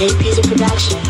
JP's a production.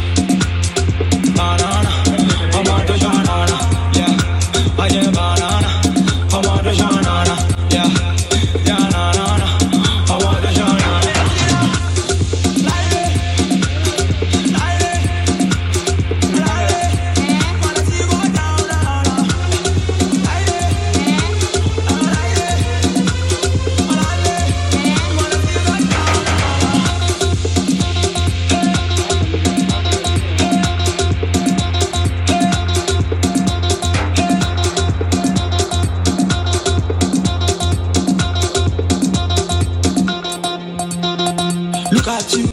Look at you,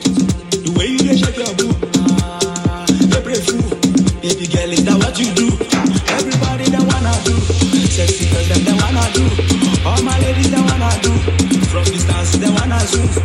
the way you shake your boo. You brave fool, baby girl, is that what you do? Everybody they wanna do, sexy girls them they wanna do. All my ladies they wanna do, from distance they wanna zoom.